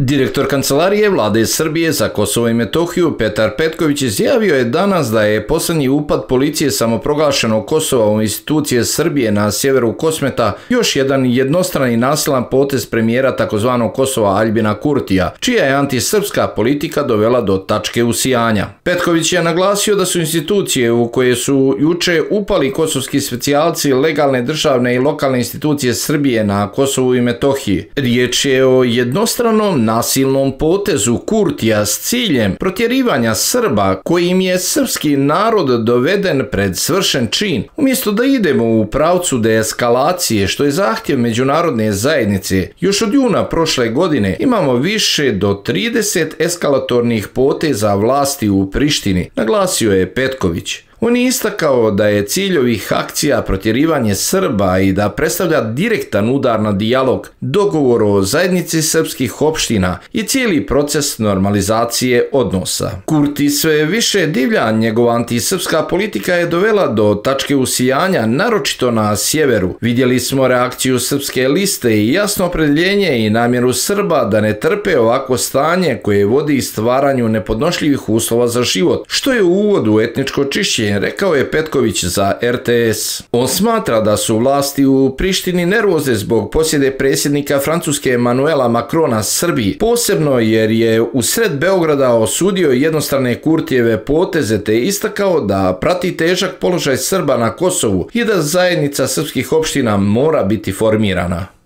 Direktor kancelarije vlade Srbije za Kosovo i Metohiju Petar Petković izjavio je danas da je posljednji upad policije samoproglašenog Kosova u institucije Srbije na sjeveru Kosmeta još jedan jednostrani nasilan potez premijera takozvanog Kosova Aljbina Kurtija, čija je antisrpska politika dovela do tačke usijanja. Petković je naglasio da su institucije u koje su juče upali kosovski specijalci legalne državne i lokalne institucije Srbije na Kosovu i Metohiji. Riječ je o jednostranom nasilnom potezu Kurtija s ciljem protjerivanja Srba kojim je srpski narod doveden pred svršen čin, umjesto da idemo u pravcu deeskalacije što je zahtjev međunarodne zajednice. Još od juna prošle godine imamo više do 30 eskalatornih poteza vlasti u Prištini, naglasio je Petković. On je istakao da je cilj ovih akcija protjerivanje Srba i da predstavlja direktan udar na dijalog, dogovor o zajednici srpskih opština i cijeli proces normalizacije odnosa. Kurti sve više divlja, njegova antisrpska politika je dovela do tačke usijanja, naročito na sjeveru. Vidjeli smo reakciju srpske liste i jasno opredjeljenje i namjeru Srba da ne trpe ovako stanje koje vodi stvaranju nepodnošljivih uslova za život, što je u uvodu etničko čišćenje rekao je Petković za RTS. On smatra da su vlasti u Prištini nervoze zbog posjede predsjednika Francuske Emanuela Macrona Srbiji, posebno jer je u sred Beograda osudio jednostrane Kurtijeve poteze te istakao da prati težak položaj Srba na Kosovu i da zajednica srpskih opština mora biti formirana.